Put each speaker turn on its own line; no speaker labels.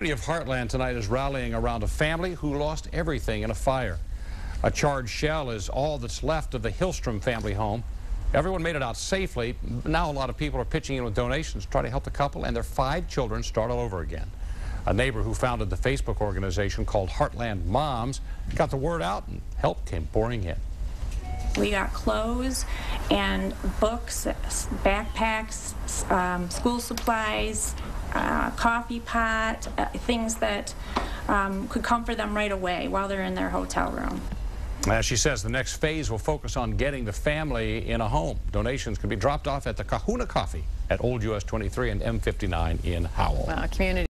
city of Hartland tonight is rallying around a family who lost everything in a fire. A charred shell is all that's left of the Hillstrom family home. Everyone made it out safely. Now a lot of people are pitching in with donations to try to help the couple and their five children start all over again. A neighbor who founded the Facebook organization called Hartland Moms got the word out and help came pouring in.
We got clothes and books, backpacks, um, school supplies, uh, coffee pot, uh, things that um, could comfort them right away while they're in their hotel room.
As she says, the next phase will focus on getting the family in a home. Donations can be dropped off at the Kahuna Coffee at Old US 23 and M59 in Howell.
Well, community